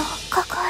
をここへ。